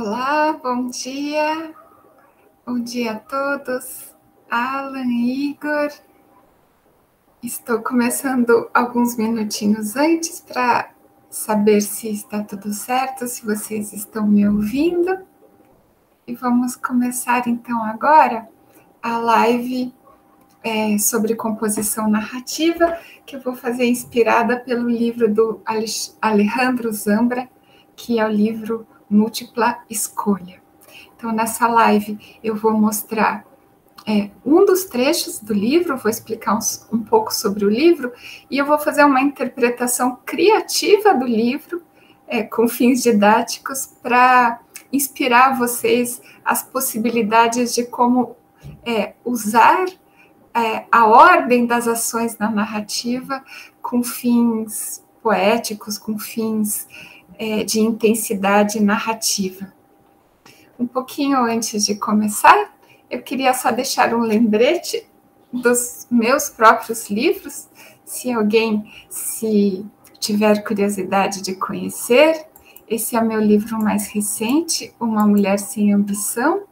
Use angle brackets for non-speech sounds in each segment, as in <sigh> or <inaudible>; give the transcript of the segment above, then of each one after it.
Olá, bom dia. Bom dia a todos. Alan, Igor. Estou começando alguns minutinhos antes para saber se está tudo certo, se vocês estão me ouvindo. E vamos começar então agora a live é, sobre composição narrativa, que eu vou fazer inspirada pelo livro do Alejandro Zambra, que é o livro múltipla escolha. Então, nessa live, eu vou mostrar é, um dos trechos do livro, vou explicar um, um pouco sobre o livro, e eu vou fazer uma interpretação criativa do livro, é, com fins didáticos, para inspirar vocês as possibilidades de como é, usar é, a ordem das ações na narrativa com fins poéticos, com fins é, de intensidade narrativa. Um pouquinho antes de começar, eu queria só deixar um lembrete dos meus próprios livros, se alguém se tiver curiosidade de conhecer. Esse é o meu livro mais recente, Uma Mulher Sem Ambição,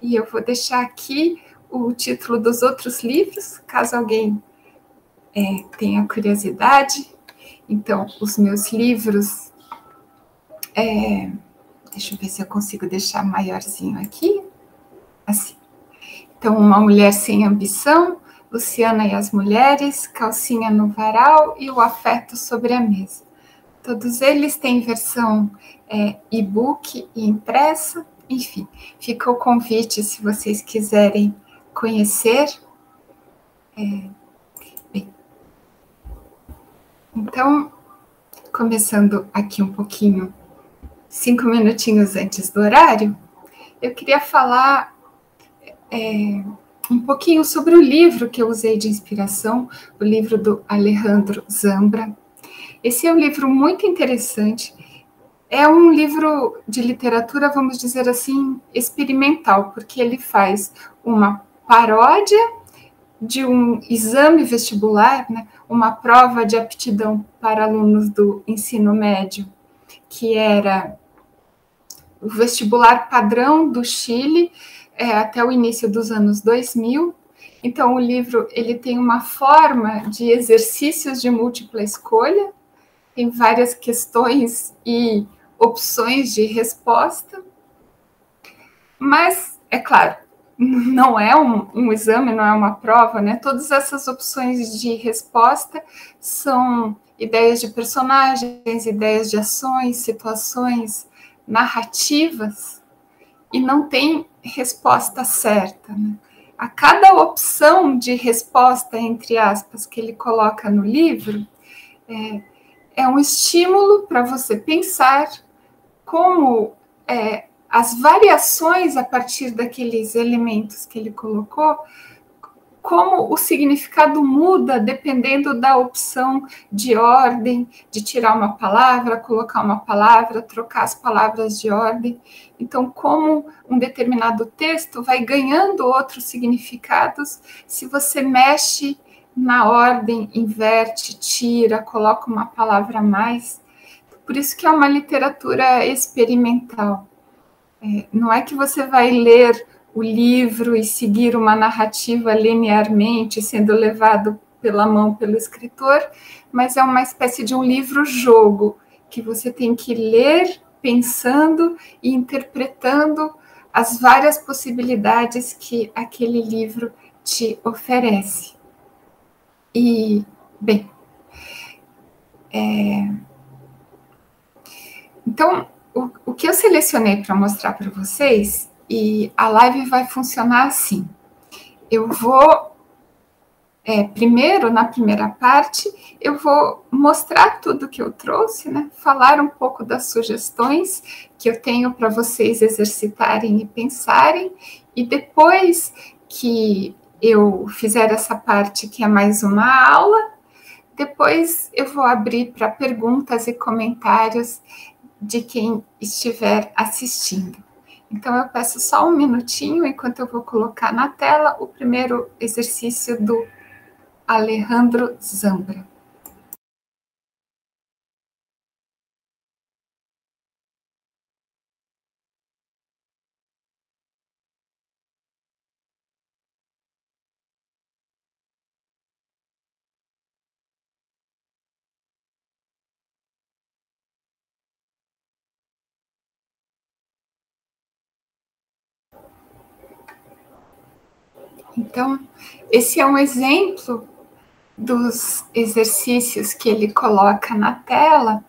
e eu vou deixar aqui o título dos outros livros, caso alguém é, tenha curiosidade. Então, os meus livros é, deixa eu ver se eu consigo deixar maiorzinho aqui. Assim. Então, Uma Mulher Sem Ambição, Luciana e as Mulheres, Calcinha no Varal e O Afeto sobre a Mesa. Todos eles têm versão é, e-book e impressa. Enfim, fica o convite se vocês quiserem conhecer. É. Então, começando aqui um pouquinho cinco minutinhos antes do horário, eu queria falar é, um pouquinho sobre o livro que eu usei de inspiração, o livro do Alejandro Zambra. Esse é um livro muito interessante. É um livro de literatura, vamos dizer assim, experimental, porque ele faz uma paródia de um exame vestibular, né, uma prova de aptidão para alunos do ensino médio, que era o vestibular padrão do Chile é, até o início dos anos 2000. Então, o livro ele tem uma forma de exercícios de múltipla escolha, tem várias questões e opções de resposta, mas, é claro, <laughs> não é um, um, exame, não é uma prova, né? Todas essas opções de resposta são ideias de personagens, ideias de ações, situações, narrativas e não tem resposta certa. Né? A cada opção de resposta, entre aspas, que ele coloca no livro, é, é um estímulo para você pensar como é, as variações a partir daqueles elementos que ele colocou como o significado muda dependendo da opção de ordem, de tirar uma palavra, colocar uma palavra, trocar as palavras de ordem. Então, como um determinado texto vai ganhando outros significados se você mexe na ordem, inverte, tira, coloca uma palavra a mais. Por isso que é uma literatura experimental. É, não é que você vai ler o livro e seguir uma narrativa linearmente, sendo levado pela mão pelo escritor, mas é uma espécie de um livro-jogo que você tem que ler pensando e interpretando as várias possibilidades que aquele livro te oferece. E, bem, é... então, o, o que eu selecionei para mostrar para vocês e a live vai funcionar assim. Eu vou, é, primeiro, na primeira parte, eu vou mostrar tudo que eu trouxe, né? Falar um pouco das sugestões que eu tenho para vocês exercitarem e pensarem, e depois que eu fizer essa parte que é mais uma aula, depois eu vou abrir para perguntas e comentários de quem estiver assistindo. Então, eu peço só um minutinho enquanto eu vou colocar na tela o primeiro exercício do Alejandro Zambra. Então, esse é um exemplo dos exercícios que ele coloca na tela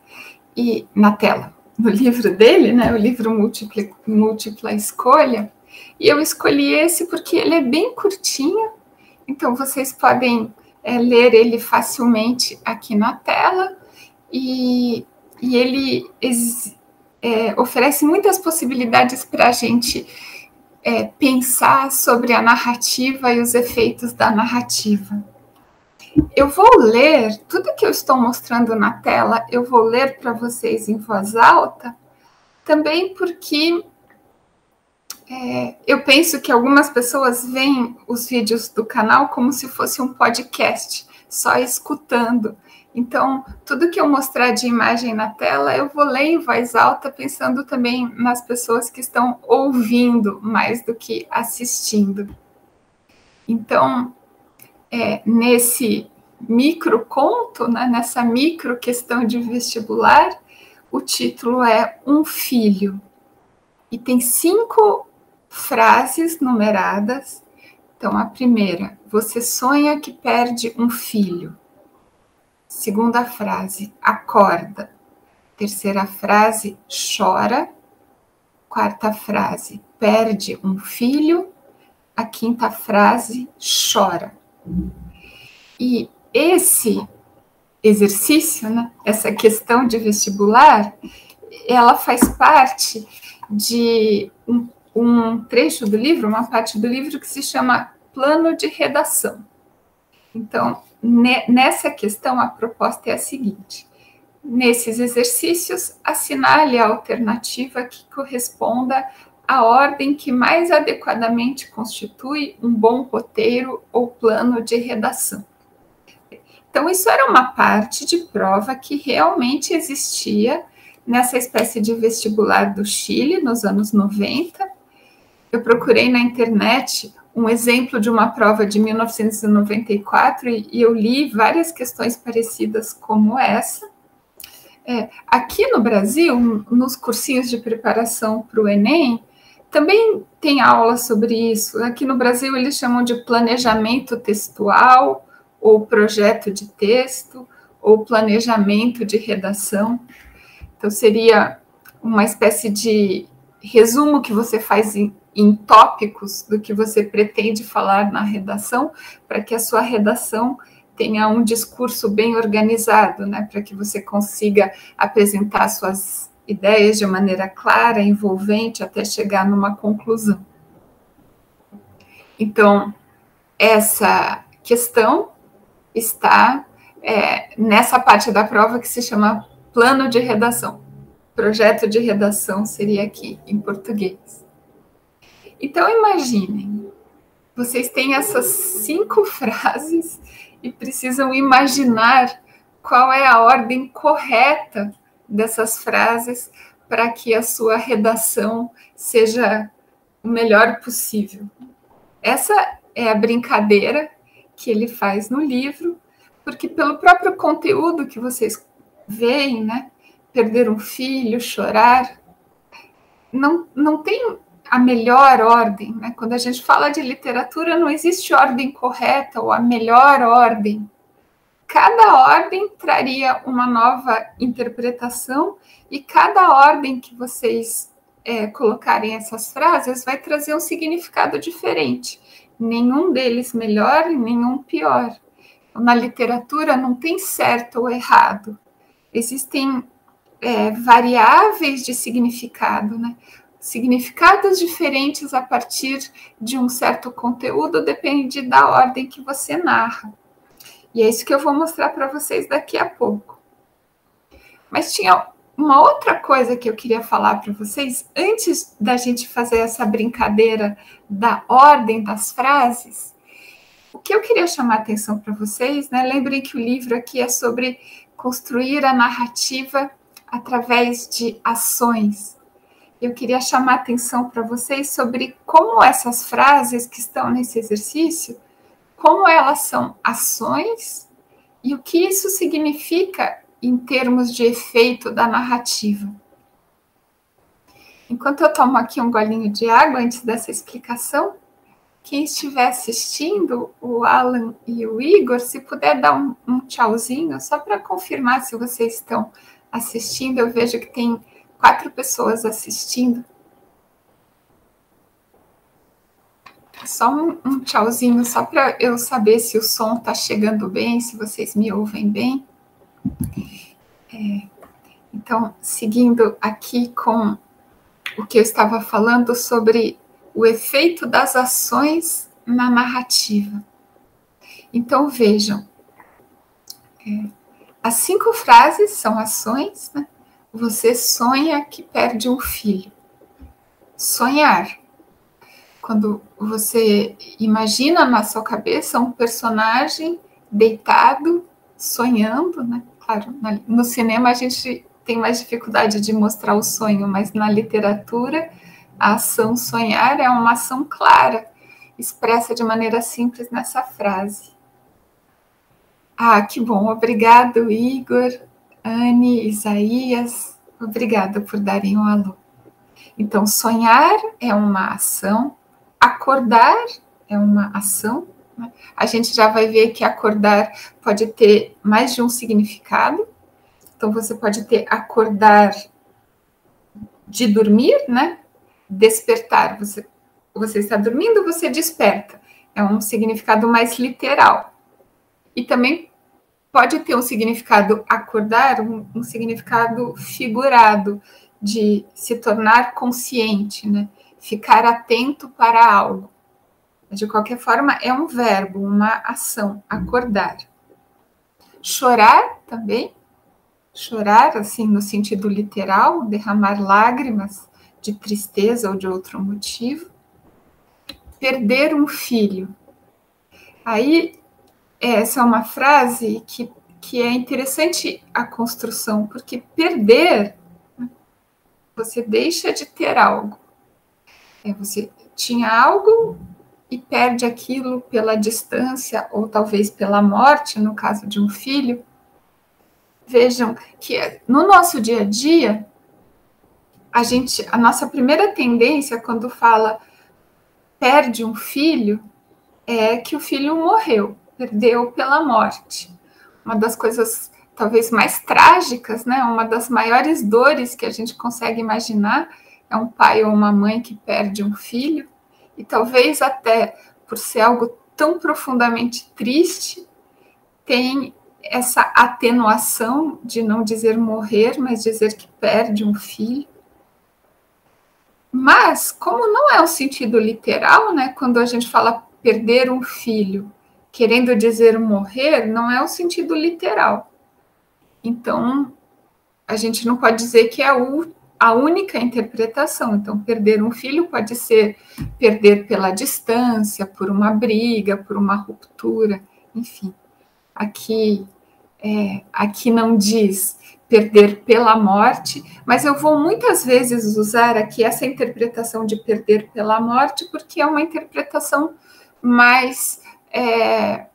e na tela, no livro dele, né, o livro múltipla, múltipla escolha. E eu escolhi esse porque ele é bem curtinho, então vocês podem é, ler ele facilmente aqui na tela. E, e ele é, oferece muitas possibilidades para a gente é, pensar sobre a narrativa e os efeitos da narrativa. Eu vou ler tudo que eu estou mostrando na tela, eu vou ler para vocês em voz alta, também porque é, eu penso que algumas pessoas veem os vídeos do canal como se fosse um podcast, só escutando. Então, tudo que eu mostrar de imagem na tela, eu vou ler em voz alta, pensando também nas pessoas que estão ouvindo mais do que assistindo. Então, é, nesse micro conto, né, nessa micro questão de vestibular, o título é Um Filho. E tem cinco frases numeradas. Então, a primeira, você sonha que perde um filho. Segunda frase, acorda. Terceira frase, chora. Quarta frase, perde um filho. A quinta frase, chora. E esse exercício, né, essa questão de vestibular, ela faz parte de um, um trecho do livro, uma parte do livro que se chama Plano de Redação. Então, nessa questão, a proposta é a seguinte: nesses exercícios, assinale a alternativa que corresponda à ordem que mais adequadamente constitui um bom roteiro ou plano de redação. Então, isso era uma parte de prova que realmente existia nessa espécie de vestibular do Chile nos anos 90. Eu procurei na internet um exemplo de uma prova de 1994 e, e eu li várias questões parecidas como essa. É, aqui no Brasil, nos cursinhos de preparação para o Enem, também tem aula sobre isso. Aqui no Brasil, eles chamam de planejamento textual, ou projeto de texto, ou planejamento de redação. Então, seria uma espécie de resumo que você faz em, em tópicos do que você pretende falar na redação, para que a sua redação tenha um discurso bem organizado, né, para que você consiga apresentar suas ideias de maneira clara, envolvente, até chegar numa conclusão. Então, essa questão está é, nessa parte da prova que se chama plano de redação. Projeto de redação seria aqui, em português. Então, imaginem, vocês têm essas cinco <laughs> frases e precisam imaginar qual é a ordem correta dessas frases para que a sua redação seja o melhor possível. Essa é a brincadeira que ele faz no livro, porque pelo próprio conteúdo que vocês veem, né? Perder um filho, chorar, não, não tem a melhor ordem. Né? Quando a gente fala de literatura, não existe ordem correta ou a melhor ordem. Cada ordem traria uma nova interpretação e cada ordem que vocês é, colocarem essas frases vai trazer um significado diferente. Nenhum deles melhor e nenhum pior. Na literatura não tem certo ou errado. Existem é, variáveis de significado, né? Significados diferentes a partir de um certo conteúdo, depende da ordem que você narra. E é isso que eu vou mostrar para vocês daqui a pouco. Mas tinha uma outra coisa que eu queria falar para vocês antes da gente fazer essa brincadeira da ordem das frases. O que eu queria chamar a atenção para vocês, né? Lembrem que o livro aqui é sobre construir a narrativa através de ações eu queria chamar a atenção para vocês sobre como essas frases que estão nesse exercício, como elas são ações e o que isso significa em termos de efeito da narrativa. Enquanto eu tomo aqui um golinho de água antes dessa explicação, quem estiver assistindo, o Alan e o Igor, se puder dar um, um tchauzinho, só para confirmar se vocês estão assistindo. Eu vejo que tem quatro pessoas assistindo. Só um, um tchauzinho, só para eu saber se o som está chegando bem, se vocês me ouvem bem. É, então, seguindo aqui com o que eu estava falando sobre o efeito das ações na narrativa. Então, vejam, é, as cinco frases são ações, né? Você sonha que perde um filho. Sonhar. Quando você imagina na sua cabeça um personagem deitado, sonhando, né? Claro, no cinema a gente tem mais dificuldade de mostrar o sonho, mas na literatura a ação sonhar é uma ação clara, expressa de maneira simples nessa frase. Ah, que bom. Obrigado, Igor, Anne, Isaías. Obrigada por darem um alô. Então, sonhar é uma ação, acordar é uma ação. Né? A gente já vai ver que acordar pode ter mais de um significado. Então, você pode ter acordar de dormir, né? despertar, você, você está dormindo, você desperta. É um significado mais literal. E também pode ter um significado acordar, um, um significado figurado, de se tornar consciente, né? Ficar atento para algo. De qualquer forma, é um verbo, uma ação, acordar. Chorar também, chorar, assim, no sentido literal, derramar lágrimas, de tristeza ou de outro motivo, perder um filho. Aí, essa é uma frase que, que é interessante a construção, porque perder, você deixa de ter algo. É, você tinha algo e perde aquilo pela distância ou talvez pela morte, no caso de um filho. Vejam que no nosso dia a dia, a gente, a nossa primeira tendência quando fala perde um filho é que o filho morreu, perdeu pela morte. Uma das coisas talvez mais trágicas, né? Uma das maiores dores que a gente consegue imaginar é um pai ou uma mãe que perde um filho e talvez até por ser algo tão profundamente triste, tem essa atenuação de não dizer morrer, mas dizer que perde um filho. Mas, como não é um sentido literal, né, quando a gente fala perder um filho, querendo dizer morrer, não é o sentido literal. Então, a gente não pode dizer que é a única interpretação. Então, perder um filho pode ser perder pela distância, por uma briga, por uma ruptura, enfim. Aqui, é, aqui não diz perder pela morte, mas eu vou muitas vezes usar aqui essa interpretação de perder pela morte, porque é uma interpretação mais, é,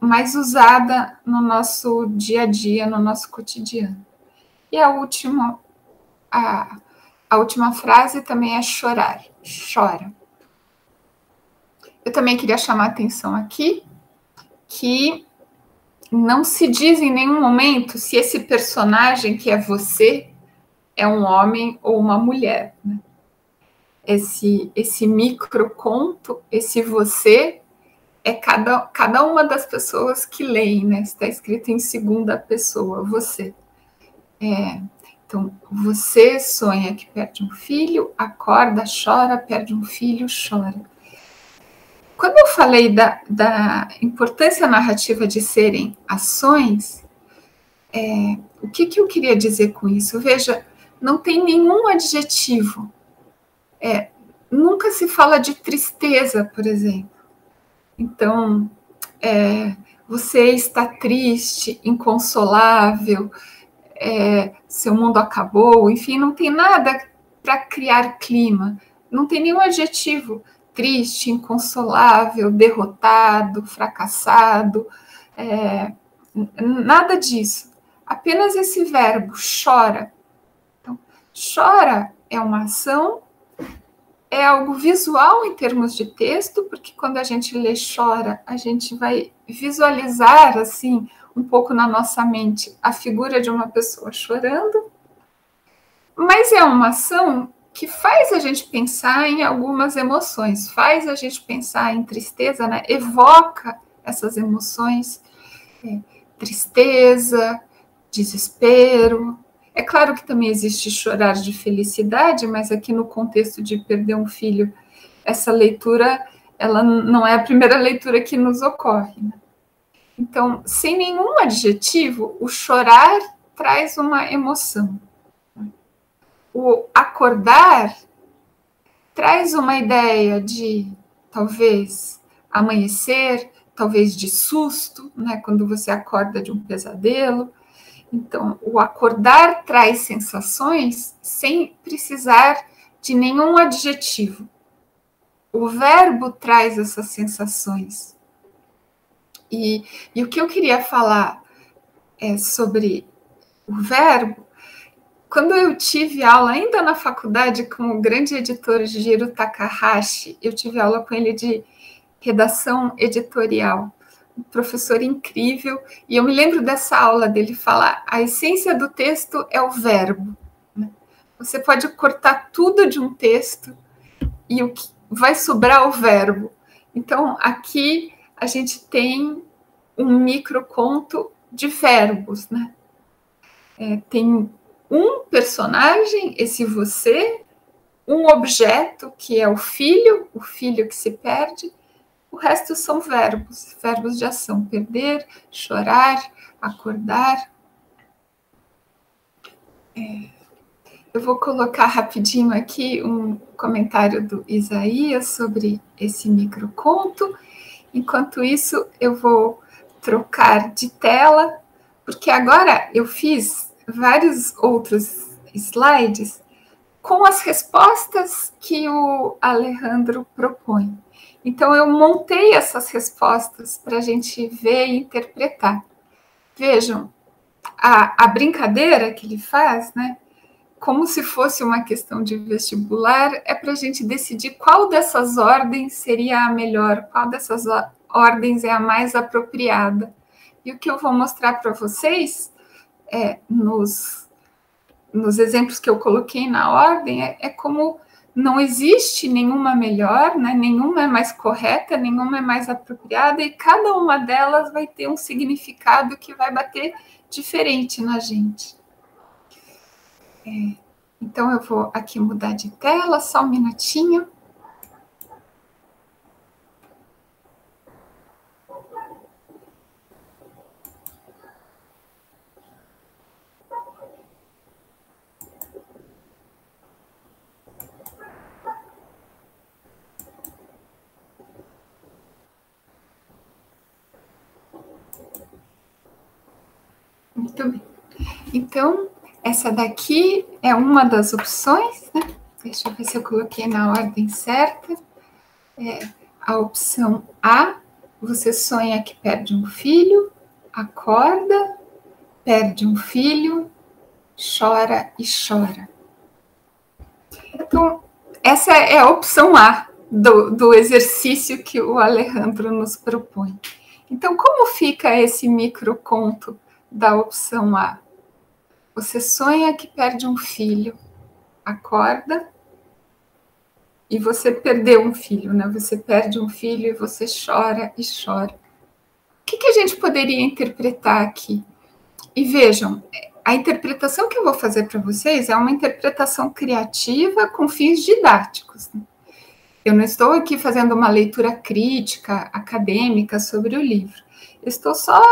mais usada no nosso dia a dia, no nosso cotidiano. E a última, a, a última frase também é chorar, chora. Eu também queria chamar a atenção aqui que não se diz em nenhum momento se esse personagem que é você é um homem ou uma mulher. Né? Esse, esse microconto, esse você, é cada, cada uma das pessoas que leem, né? Está escrito em segunda pessoa, você. É, então, você sonha que perde um filho, acorda, chora, perde um filho, chora. Quando eu falei da, da importância narrativa de serem ações, é, o que, que eu queria dizer com isso? Veja, não tem nenhum adjetivo. É, nunca se fala de tristeza, por exemplo. Então, é, você está triste, inconsolável, é, seu mundo acabou, enfim, não tem nada para criar clima, não tem nenhum adjetivo triste, inconsolável, derrotado, fracassado, é, nada disso. Apenas esse verbo chora. Então, chora é uma ação, é, algo visual em termos de texto, porque quando a gente lê chora, a gente vai visualizar assim um pouco na nossa mente a figura de uma pessoa chorando. Mas é uma ação que faz a gente pensar em algumas emoções, faz a gente pensar em tristeza, né? Evoca essas emoções, é, tristeza, desespero, é claro que também existe chorar de felicidade, mas aqui no contexto de perder um filho, essa leitura, ela não é a primeira <laughs> leitura que nos ocorre. Né? Então, sem nenhum adjetivo, o chorar traz uma emoção. O acordar traz uma ideia de talvez amanhecer, talvez de susto, né, quando você acorda de um pesadelo, então, o acordar traz sensações sem precisar de nenhum adjetivo. O verbo traz essas sensações. E, e o que eu queria falar é sobre o verbo. Quando eu tive aula ainda na faculdade com o grande editor Jiro Takahashi, eu tive aula com ele de redação editorial um professor incrível, e eu me lembro dessa aula dele falar: a essência do texto é o verbo. Né? Você pode cortar tudo de um texto e o que vai sobrar o verbo. Então, aqui a gente tem um microconto de verbos, né? É, tem um personagem, esse você, um objeto, que é o filho, o filho que se perde, o resto são verbos, verbos de ação: perder, chorar, acordar. É, eu vou colocar rapidinho aqui um comentário do Isaías sobre esse microconto. Enquanto isso, eu vou trocar de tela, porque agora eu fiz vários outros slides com as respostas que o Alejandro propõe. Então, eu montei essas respostas para a gente ver e interpretar. Vejam, a, a brincadeira que ele faz, né? Como se fosse uma questão de vestibular, é para a gente decidir qual dessas ordens seria a melhor, qual dessas ordens é a mais apropriada. E o que eu vou mostrar para vocês é, nos, nos exemplos que eu coloquei na ordem é, é como não existe nenhuma melhor, né? nenhuma é mais correta, nenhuma é mais apropriada, e cada uma delas vai ter um significado que vai bater diferente na gente. É, então, eu vou aqui mudar de tela, só um minutinho. Muito bem. Então, essa daqui é uma das opções, né? Deixa eu ver se eu coloquei na ordem certa. É a opção A, você sonha que perde um filho, acorda, perde um filho, chora e chora. Então, essa é a opção A do, do exercício que o Alejandro nos propõe. Então, como fica esse microconto da opção A. Você sonha que perde um filho, acorda e você perdeu um filho, né? Você perde um filho e você chora e chora. O que, que a gente poderia interpretar aqui? E vejam, a interpretação que eu vou fazer para vocês é uma interpretação criativa com fins didáticos. Né? Eu não estou aqui fazendo uma leitura crítica, acadêmica sobre o livro. estou só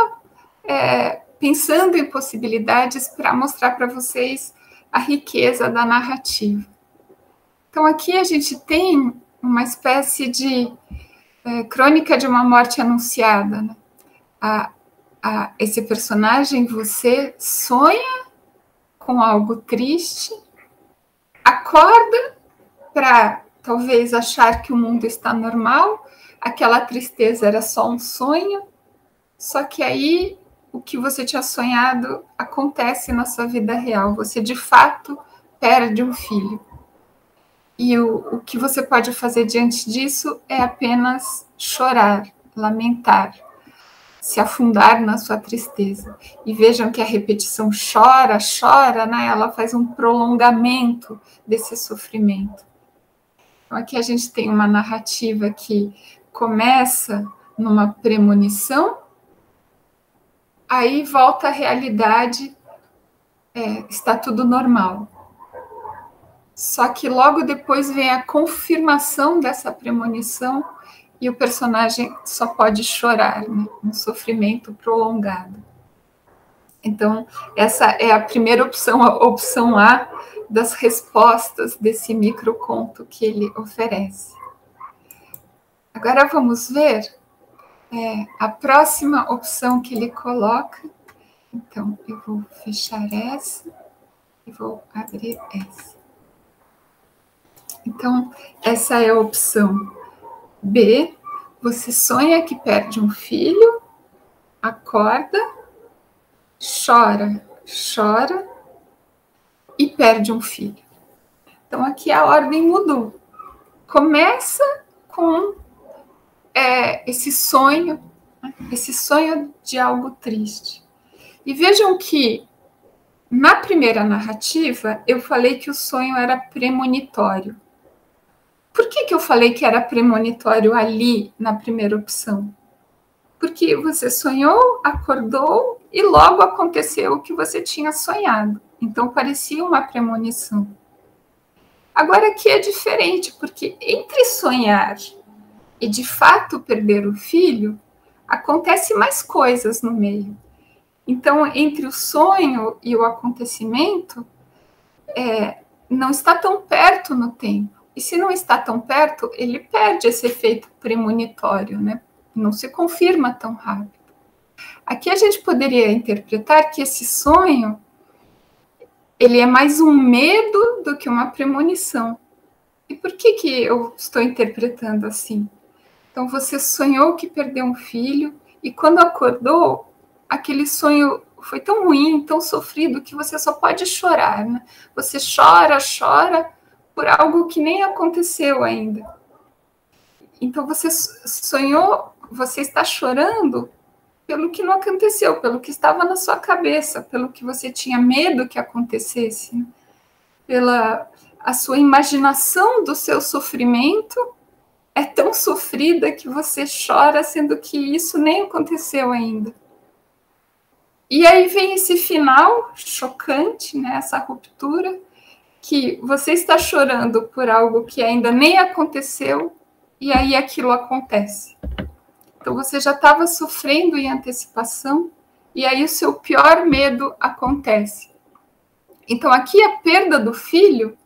é, pensando em possibilidades para mostrar para vocês a riqueza da narrativa. Então, aqui a gente tem uma espécie de é, crônica de uma morte anunciada. Né? A, a, esse personagem, você sonha com algo triste, acorda para talvez achar que o mundo está normal, aquela tristeza era só um sonho, só que aí o que você tinha sonhado acontece na sua vida real. Você de fato perde um filho. E o, o que você pode fazer diante disso é apenas chorar, lamentar, se afundar na sua tristeza. E vejam que a repetição chora, chora, né? ela faz um prolongamento desse sofrimento. Então, aqui a gente tem uma narrativa que começa numa premonição, aí volta à realidade, é, está tudo normal. Só que logo depois vem a confirmação dessa premonição e o personagem só pode chorar, né? um sofrimento prolongado. Então, essa é a primeira opção, a opção A das respostas desse microconto que ele oferece. Agora vamos ver é, a próxima opção que ele coloca. Então, eu vou fechar essa e vou abrir essa. Então, essa é a opção B. Você sonha que perde um filho, acorda, chora, chora e perde um filho. Então, aqui a ordem mudou. Começa com é, esse sonho, esse sonho de algo triste. E vejam que na primeira narrativa eu falei que o sonho era premonitório. Por que, que eu falei que era premonitório ali na primeira opção? Porque você sonhou, acordou e logo aconteceu o que você tinha sonhado. Então parecia uma premonição. Agora aqui é diferente, porque entre sonhar e de fato perder o filho, acontece mais coisas no meio. Então, entre o sonho e o acontecimento, é, não está tão perto no tempo. E se não está tão perto, ele perde esse efeito premonitório, né? Não se confirma tão rápido. Aqui a gente poderia interpretar que esse sonho ele é mais um medo do que uma premonição. E por que que eu estou interpretando assim? Então você sonhou que perdeu um filho e quando acordou, aquele sonho foi tão ruim, tão sofrido que você só pode chorar, né? Você chora, chora por algo que nem aconteceu ainda. Então você sonhou, você está chorando pelo que não aconteceu, pelo que estava na sua cabeça, pelo que você tinha medo que acontecesse, né? pela a sua imaginação do seu sofrimento é tão sofrida que você chora, sendo que isso nem aconteceu ainda. E aí vem esse final chocante, né, essa ruptura, que você está chorando por algo que ainda nem aconteceu e aí aquilo acontece. Então você já estava sofrendo em antecipação e aí o seu pior medo acontece. Então aqui a perda do filho,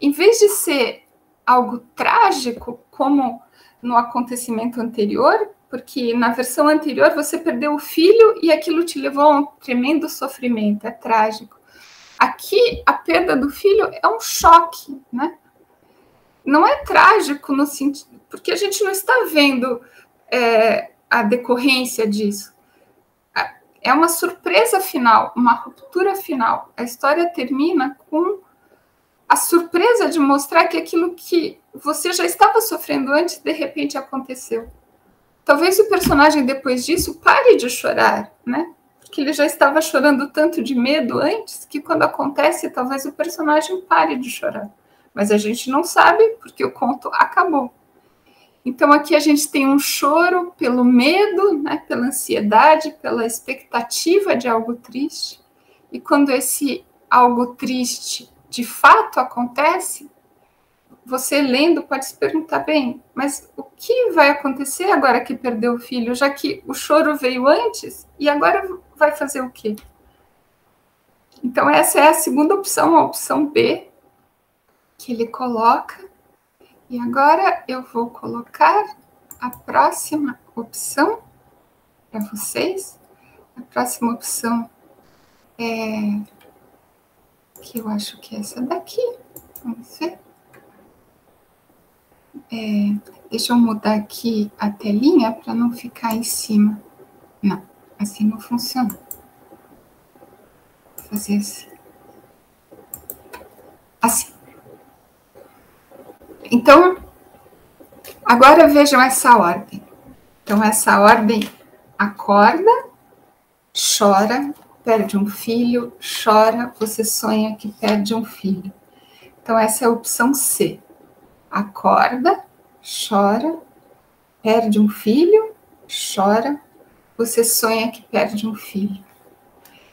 em vez de ser algo trágico, como no acontecimento anterior, porque na versão anterior você perdeu o filho e aquilo te levou a um tremendo sofrimento, é trágico. Aqui, a perda do filho é um choque, né? Não é trágico no sentido, porque a gente não está vendo é, a decorrência disso. É uma surpresa final, uma ruptura final. A história termina com a surpresa de mostrar que aquilo que você já estava sofrendo antes, de repente aconteceu. Talvez o personagem depois disso pare de chorar, né? que ele já estava chorando tanto de medo antes que quando acontece, talvez o personagem pare de chorar. Mas a gente não sabe porque o conto acabou. Então aqui a gente tem um choro pelo medo, né, pela ansiedade, pela expectativa de algo triste. E quando esse algo triste de fato acontece, você lendo pode se perguntar bem, mas o que vai acontecer agora que perdeu o filho, já que o choro veio antes e agora vai fazer o quê? Então essa é a segunda opção, a opção B que ele coloca. E agora eu vou colocar a próxima opção para vocês. A próxima opção é que eu acho que é essa daqui. Vamos ver. É, deixa eu mudar aqui a telinha para não ficar em cima. Não, assim não funciona. Vou fazer assim. Assim. Então, agora vejam essa ordem. Então, essa ordem acorda, chora, perde um filho, chora, você sonha que perde um filho. Então, essa é a opção C. Acorda, chora, perde um filho, chora, você sonha que perde um filho.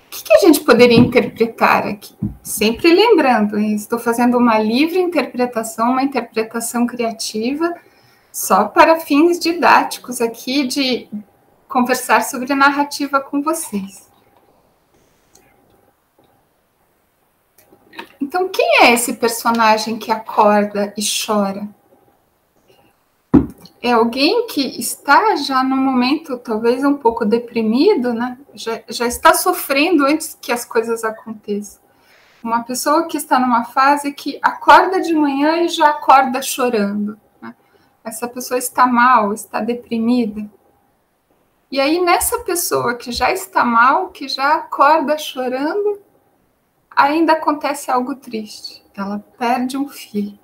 O que, que a gente poderia interpretar aqui? Sempre lembrando, estou fazendo uma livre interpretação, uma interpretação criativa, só para fins didáticos aqui de conversar sobre narrativa com vocês. Então, quem é esse personagem que acorda e chora? É alguém que está já no momento talvez um pouco deprimido, né? Já, já está sofrendo antes que as coisas aconteçam. Uma pessoa que está numa fase que acorda de manhã e já acorda chorando. Né? Essa pessoa está mal, está deprimida. E aí, nessa pessoa que já está mal, que já acorda chorando, ainda acontece algo triste. Ela perde um filho.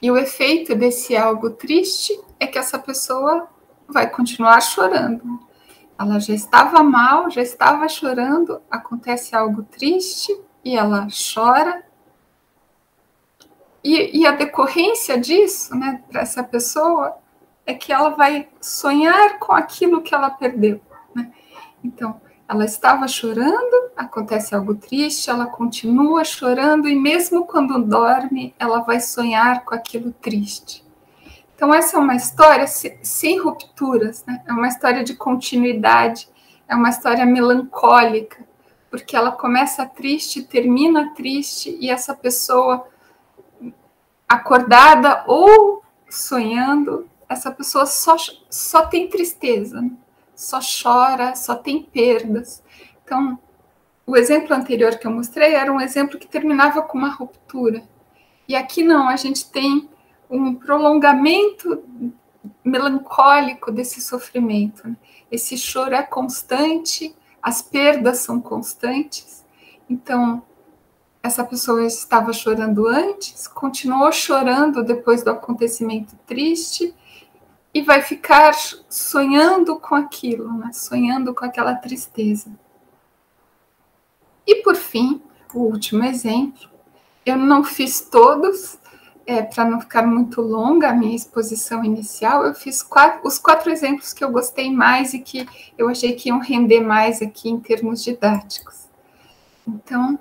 E o efeito desse algo triste é que essa pessoa vai continuar chorando. Ela já estava mal, já estava chorando, acontece algo triste e ela chora. E, e a decorrência disso, né, para essa pessoa, é que ela vai sonhar com aquilo que ela perdeu. Né? Então, ela estava chorando, acontece algo triste, ela continua chorando e mesmo quando dorme, ela vai sonhar com aquilo triste. Então essa é uma história sem rupturas, né? É uma história de continuidade, é uma história melancólica, porque ela começa triste, termina triste e essa pessoa acordada ou sonhando, essa pessoa só, só tem tristeza. Né? Só chora, só tem perdas. Então, o exemplo anterior que eu mostrei era um exemplo que terminava com uma ruptura. E aqui não, a gente tem um prolongamento melancólico desse sofrimento. Né? Esse choro é constante, as perdas são constantes. Então, essa pessoa estava chorando antes, continuou chorando depois do acontecimento triste e vai ficar sonhando com aquilo, né? sonhando com aquela tristeza. E por fim, o último exemplo, eu não fiz todos, é, para não ficar muito longa a minha exposição inicial, eu fiz quatro, os quatro exemplos que eu gostei mais e que eu achei que iam render mais aqui em termos didáticos. Então,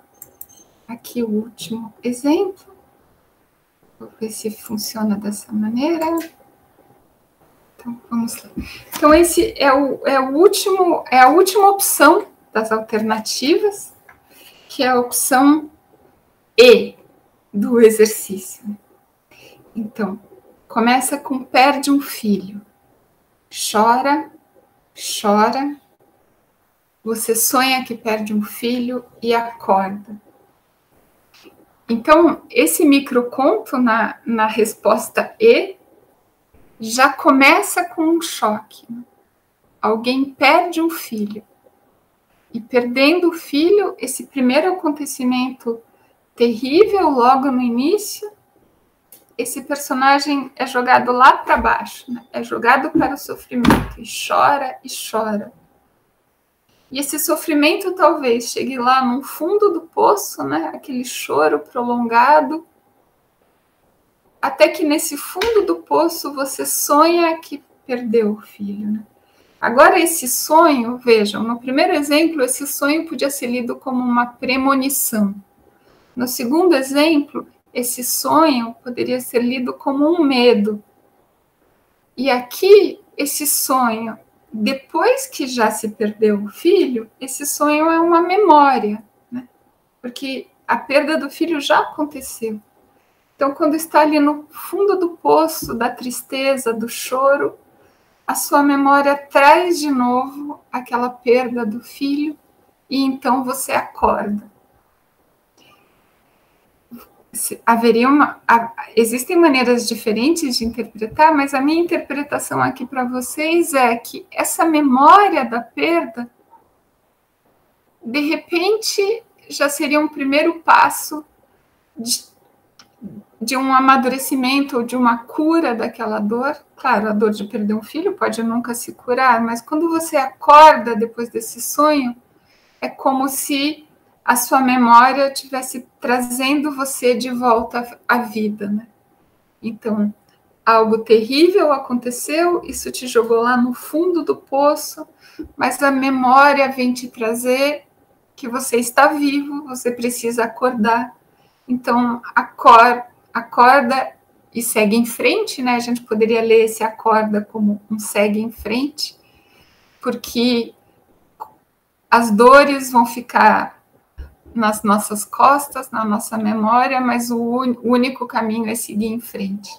aqui o último exemplo. Vou ver se funciona dessa maneira. Então, vamos lá. Então, esse é o, é o último, é a última opção das alternativas, que é a opção E do exercício. Então, começa com perde um filho. Chora, chora. Você sonha que perde um filho e acorda. Então, esse microconto na, na resposta E já começa com um choque. Alguém perde um filho. E perdendo o filho, esse primeiro acontecimento terrível logo no início, esse personagem é jogado lá para baixo, né? é jogado para o sofrimento, e chora e chora. E esse sofrimento talvez chegue lá no fundo do poço, né? aquele choro prolongado, até que nesse fundo do poço você sonha que perdeu o filho. Né? Agora, esse sonho, vejam, no primeiro exemplo, esse sonho podia ser lido como uma premonição. No segundo exemplo, esse sonho poderia ser lido como um medo. E aqui, esse sonho, depois que já se perdeu o filho, esse sonho é uma memória, né? porque a perda do filho já aconteceu. Então, quando está ali no fundo do poço da tristeza, do choro, a sua memória traz de novo aquela perda do filho e então você acorda. Haveria uma, existem maneiras diferentes de interpretar, mas a minha interpretação aqui para vocês é que essa memória da perda, de repente, já seria um primeiro passo de de um amadurecimento ou de uma cura daquela dor. Claro, a dor de perder um filho pode nunca se curar, mas quando você acorda depois desse sonho, é como se a sua memória estivesse trazendo você de volta à vida, né? Então, algo terrível aconteceu, isso te jogou lá no fundo do poço, mas a memória vem te trazer que você está vivo, você precisa acordar. Então, acorda, acorda e segue em frente, né? A gente poderia ler esse acorda como um segue em frente, porque as dores vão ficar nas nossas costas, na nossa memória, mas o único caminho é seguir em frente.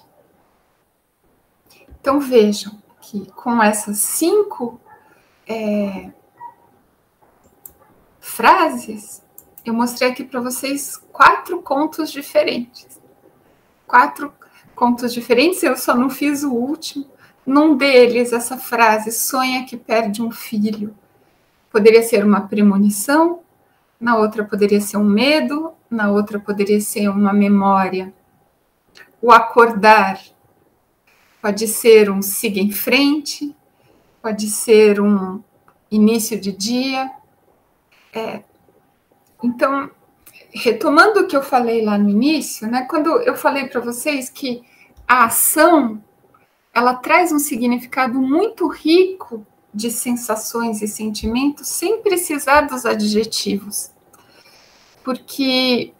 Então vejam que com essas cinco é, frases, eu mostrei aqui para vocês quatro contos diferentes. Quatro contos diferentes, eu só não fiz o último. Num deles, essa frase, sonha que perde um filho, poderia ser uma premonição, na outra poderia ser um medo, na outra poderia ser uma memória. O acordar pode ser um siga em frente, pode ser um início de dia. É, então, retomando o que eu falei lá no início, né, quando eu falei para vocês que a ação ela traz um significado muito rico de sensações e sentimentos sem precisar dos adjetivos. Porque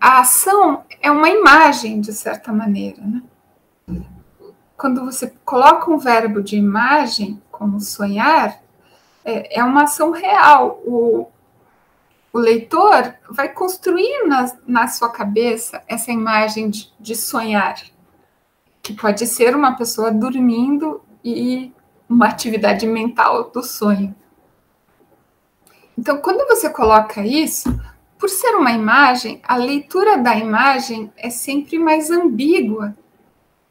a ação é uma imagem, de certa maneira. Né? Quando você coloca um verbo de imagem, como sonhar, é, é uma ação real. O, o leitor vai construir na, na sua cabeça essa imagem de, de sonhar, que pode ser uma pessoa dormindo e uma atividade mental do sonho. Então, quando você coloca isso, por ser uma imagem, a leitura da imagem é sempre mais ambígua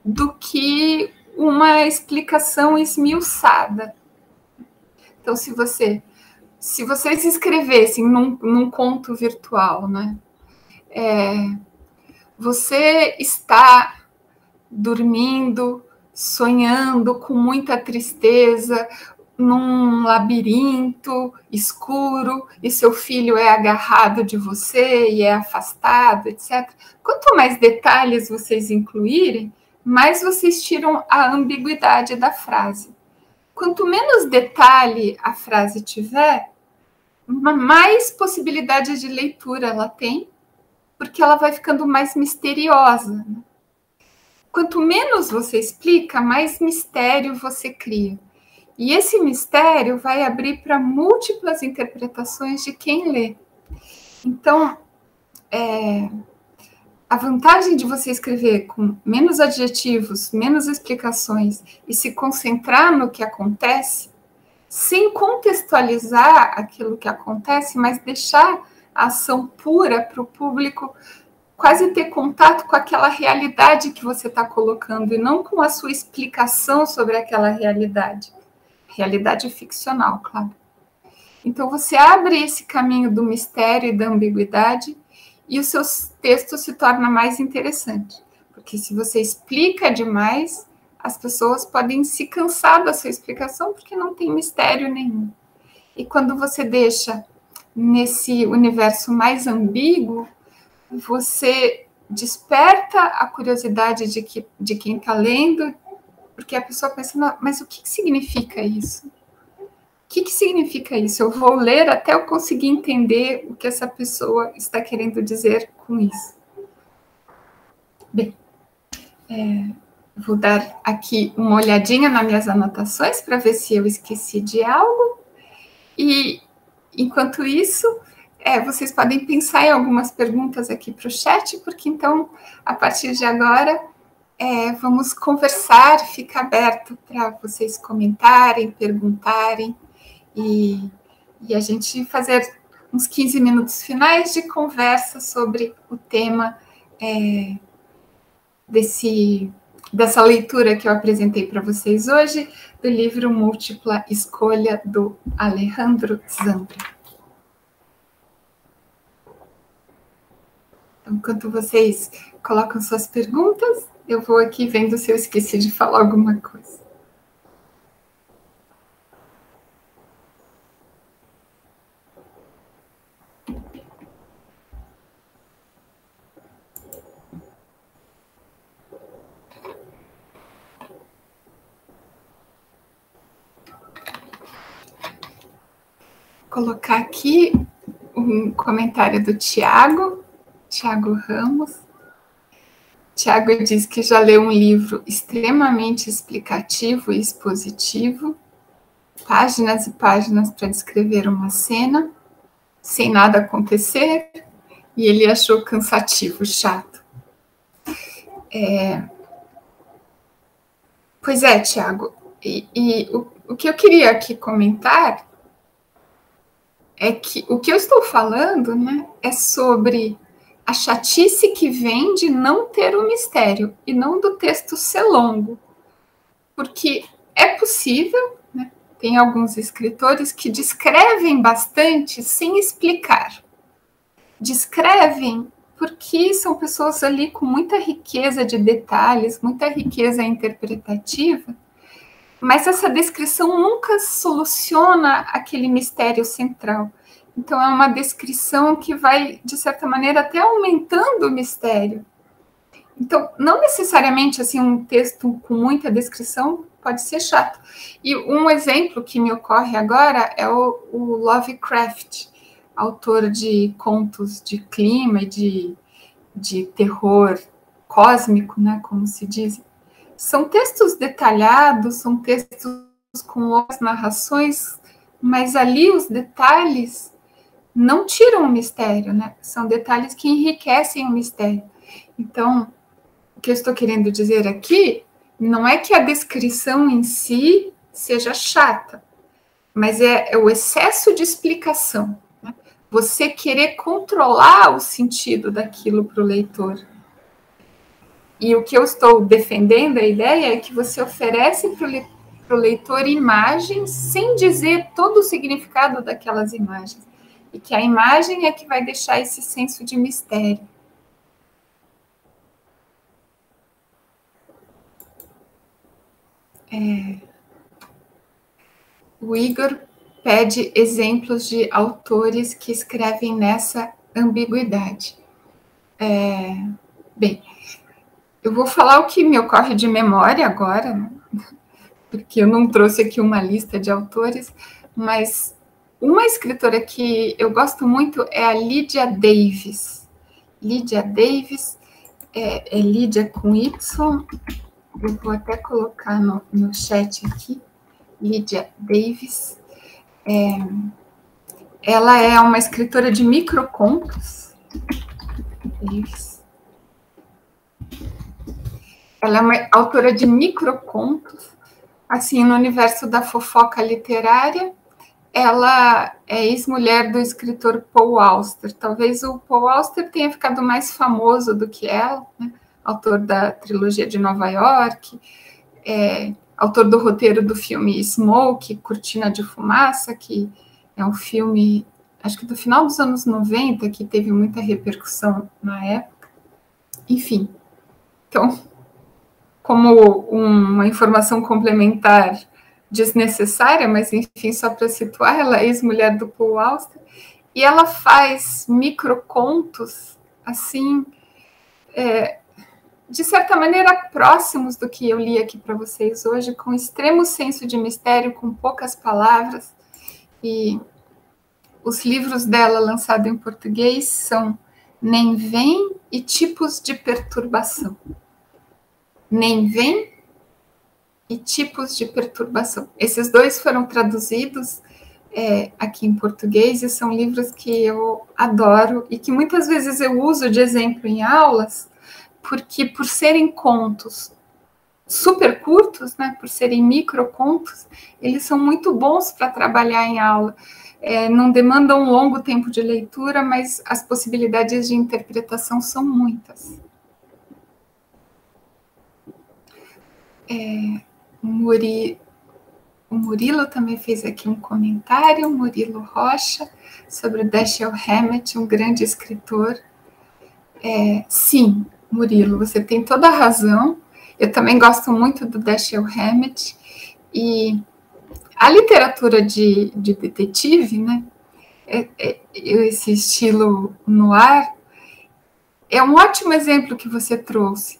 do que uma explicação esmiuçada. Então, se você se vocês escrevessem num, num conto virtual, né? É, você está dormindo sonhando com muita tristeza, num labirinto escuro e seu filho é agarrado de você e é afastado, etc. Quanto mais detalhes vocês incluírem, mais vocês tiram a ambiguidade da frase. Quanto menos detalhe a frase tiver, mais possibilidade de leitura ela tem, porque ela vai ficando mais misteriosa. Né? quanto menos você explica, mais mistério você cria. E esse mistério vai abrir para múltiplas interpretações de quem lê. Então, é, a vantagem de você escrever com menos adjetivos, menos explicações e se concentrar no que acontece, sem contextualizar aquilo que acontece, mas deixar a ação pura para o público quase ter contato com aquela realidade que você está colocando e não com a sua explicação sobre aquela realidade. Realidade ficcional, claro. Então você abre esse caminho do mistério e da ambiguidade e o seu texto se torna mais interessante. Porque se você explica demais, as pessoas podem se cansar da sua explicação porque não tem mistério nenhum. E quando você deixa nesse universo mais ambíguo, você desperta a curiosidade de, que, de quem está lendo, porque a pessoa pensa, mas o que, que significa isso? O que, que significa isso? Eu vou ler até eu conseguir entender o que essa pessoa está querendo dizer com isso. Bem, é, vou dar aqui uma olhadinha nas minhas anotações para ver se eu esqueci de algo. E enquanto isso, é, vocês podem pensar em algumas perguntas aqui para o chat, porque então, a partir de agora, é, vamos conversar, fica aberto para vocês comentarem, perguntarem e, e, a gente fazer uns 15 minutos finais de conversa sobre o tema é, desse, dessa leitura que eu apresentei para vocês hoje, do livro Múltipla Escolha, do Alejandro Zambra. Então, enquanto vocês colocam suas perguntas, eu vou aqui vendo se eu esqueci de falar alguma coisa. Colocar aqui um comentário do Tiago, Tiago Ramos. Tiago diz que já leu um livro extremamente explicativo e expositivo, páginas e páginas para descrever uma cena, sem nada acontecer, e ele achou cansativo, chato. É... Pois é, Tiago, e, e o, o que eu queria aqui comentar é que o que eu estou falando né, é sobre a chatice que vem de não ter o mistério e não do texto ser longo. Porque é possível, né, tem alguns escritores que descrevem bastante sem explicar. Descrevem porque são pessoas ali com muita riqueza de detalhes, muita riqueza interpretativa, mas essa descrição nunca soluciona aquele mistério central. Então, é uma descrição que vai, de certa maneira, até aumentando o mistério. Então, não necessariamente assim um texto com muita descrição pode ser chato. E um exemplo que me ocorre agora é o, o Lovecraft, autor de contos de clima e de, de terror cósmico, né, como se diz. São textos detalhados, são textos com longas narrações, mas ali os detalhes não tiram o mistério, né? São detalhes que enriquecem o mistério. Então, o que eu estou querendo dizer aqui não é que a descrição em si seja chata, mas é, é o excesso de explicação. Né? Você querer controlar o sentido daquilo para o leitor. E o que eu estou defendendo, a ideia é que você oferece para o leitor imagens sem dizer todo o significado daquelas imagens. E que a imagem é que vai deixar esse senso de mistério. É... O Igor pede exemplos de autores que escrevem nessa ambiguidade. É... Bem, eu vou falar o que me ocorre de memória agora, né? porque eu não trouxe aqui uma lista de autores, mas uma escritora que eu gosto muito é a Lydia Davis. Lydia Davis é, é Lydia com Y. Eu vou até colocar no, no chat aqui. Lydia Davis. É, ela é uma escritora de microcontos. Davis. Ela é uma autora de microcontos, assim, no universo da fofoca literária. Ela é ex-mulher do escritor Paul Auster. Talvez o Paul Auster tenha ficado mais famoso do que ela, né? autor da trilogia de Nova York, é, autor do roteiro do filme Smoke, Cortina de Fumaça, que é um filme, acho que do final dos anos 90, que teve muita repercussão na época. Enfim, então, como uma informação complementar desnecessária, mas enfim, só para situar, ela é ex-mulher do Paul Auster, e ela faz microcontos, assim, é, de certa maneira próximos do que eu li aqui para vocês hoje, com extremo senso de mistério, com poucas palavras, e os livros dela lançados em português são Nem Vem e Tipos de Perturbação nem vem e tipos de perturbação. Esses dois foram traduzidos é, aqui em português e são livros que eu adoro e que muitas vezes eu uso de exemplo em aulas, porque por serem contos super curtos, né, por serem microcontos, eles são muito bons para trabalhar em aula. É, não demandam um longo tempo de leitura, mas as possibilidades de interpretação são muitas. É, o, Muri, o Murilo também fez aqui um comentário, Murilo Rocha, sobre o Dashiell Hammett, um grande escritor. É, sim, Murilo, você tem toda a razão. Eu também gosto muito do Dashiell Hammett e a literatura de, de detetive, né? É, é, esse estilo no ar é um ótimo exemplo que você trouxe,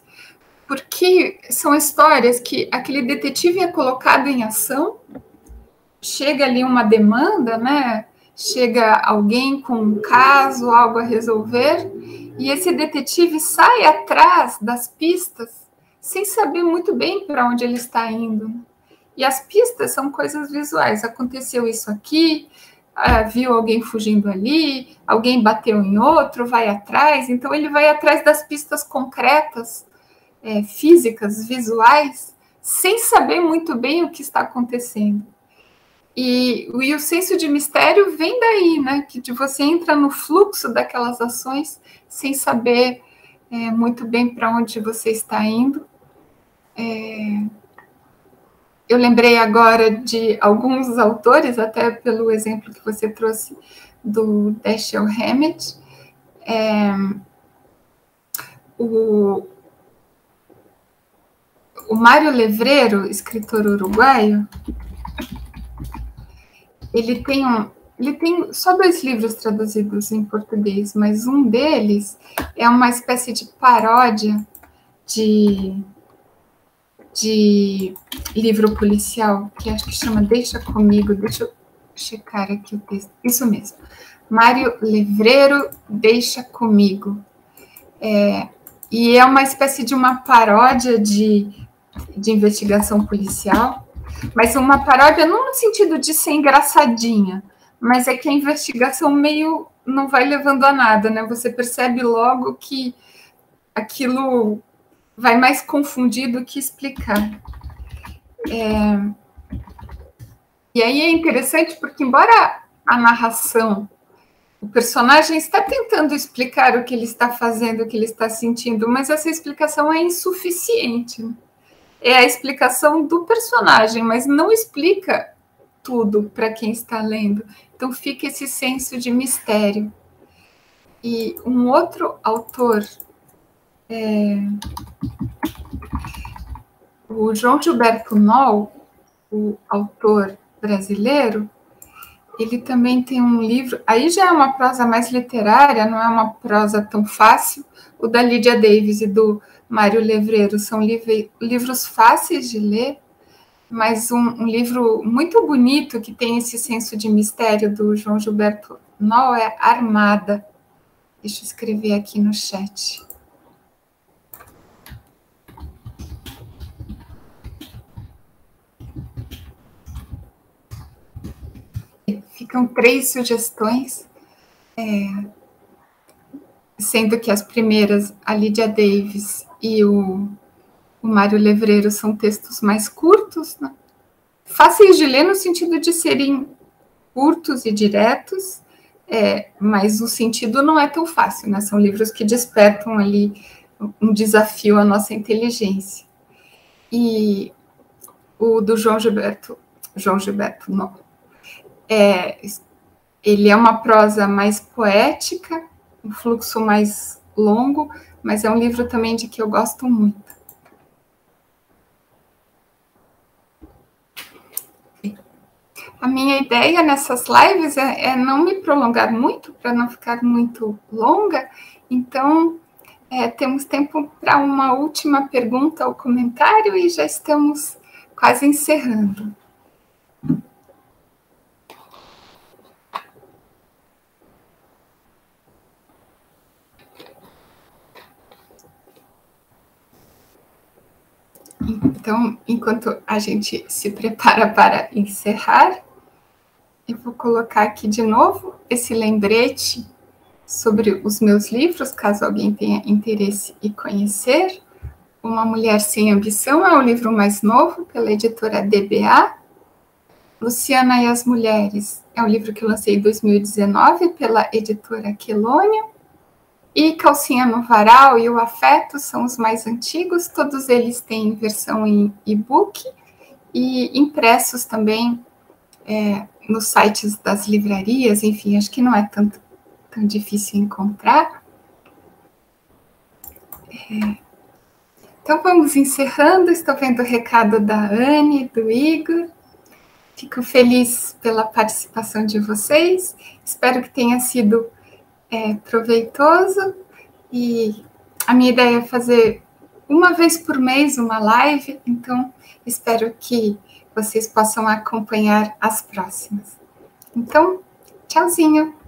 porque são histórias que aquele detetive é colocado em ação, chega ali uma demanda, né? Chega alguém com um caso, algo a resolver, e esse detetive sai atrás das pistas sem saber muito bem para onde ele está indo. E as pistas são coisas visuais. Aconteceu isso aqui, ah, viu alguém fugindo ali, alguém bateu em outro, vai atrás. Então, ele vai atrás das pistas concretas, é, físicas, visuais, sem saber muito bem o que está acontecendo. E, e, o senso de mistério vem daí, né? Que de você entra no fluxo daquelas ações sem saber é, muito bem para onde você está indo. É, eu lembrei agora de alguns autores, até pelo exemplo que você trouxe do Dashiell Hammett. É, o, o Mário Levreiro, escritor uruguaio, ele tem um, ele tem só dois livros traduzidos em português, mas um deles é uma espécie de paródia de de livro policial, que acho que chama Deixa Comigo, deixa eu checar aqui o texto, isso mesmo. Mário Levreiro, Deixa Comigo. É, e é uma espécie de uma paródia de, de investigação policial, mas uma paródia não no sentido de ser engraçadinha, mas é que a investigação meio não vai levando a nada, né? Você percebe logo que aquilo vai mais confundir do que explicar. É... E aí é interessante porque, embora a narração, o personagem está tentando explicar o que ele está fazendo, o que ele está sentindo, mas essa explicação é insuficiente. É a explicação do personagem, mas não explica tudo para quem está lendo. Então fica esse senso de mistério. E um outro autor é, o João Gilberto Noll, o autor brasileiro, ele também tem um livro, aí já é uma prosa mais literária, não é uma prosa tão fácil. O da Lídia Davis e do Mário Levreiro são livros fáceis de ler, mas um, um, livro muito bonito que tem esse senso de mistério do João Gilberto Noll é Armada. Deixa eu escrever aqui no chat. ficam três sugestões, é, sendo que as primeiras, a Lídia Davis e o, o Mário Levreiro, são textos mais curtos, né? fáceis de ler no sentido de serem curtos e diretos, é, mas o sentido não é tão fácil, né? São livros que despertam ali um desafio à nossa inteligência. E o do João Gilberto, João Gilberto, não, é, ele é uma prosa mais poética, um fluxo mais longo, mas é um livro também de que eu gosto muito. A minha ideia nessas lives é, é não me prolongar muito, para não ficar muito longa, então é, temos tempo para uma última pergunta ou comentário e já estamos quase encerrando. Então, enquanto a gente se prepara para encerrar, eu vou colocar aqui de novo esse lembrete sobre os meus livros, caso alguém tenha interesse em conhecer. Uma Mulher Sem Ambição é o livro mais novo, pela editora DBA. Luciana e as Mulheres é um livro que lancei em 2019 pela editora Quelônia. E Calcinha no Varal e o Afeto são os mais antigos, todos eles têm versão em e-book e impressos também é, nos sites das livrarias, enfim, acho que não é tanto, tão difícil encontrar. É. Então vamos encerrando. Estou vendo o recado da Anne, do Igor. Fico feliz pela participação de vocês. Espero que tenha sido é, proveitoso. E a minha ideia é fazer uma vez por mês uma live, então espero que vocês possam acompanhar as próximas. Então, tchauzinho!